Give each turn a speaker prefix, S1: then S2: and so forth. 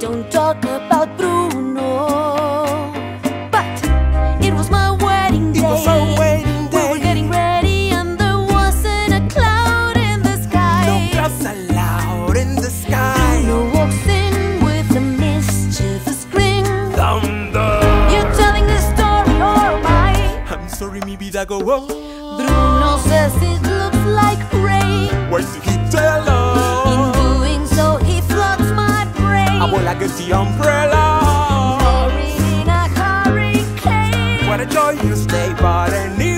S1: don't talk about Bruno. But it was my wedding day.
S2: It was our wedding day.
S1: We were getting ready, and there wasn't a cloud in the sky.
S2: No clouds allowed in the sky.
S1: Bruno walks in with a mischievous grin.
S2: Thunder.
S1: You're telling this story, oh or am I?
S2: I'm sorry, maybe that go wrong.
S1: Bruno says
S2: I would like it's the umbrella.
S1: Flurry in a hurricane.
S2: What a joyous day, but I.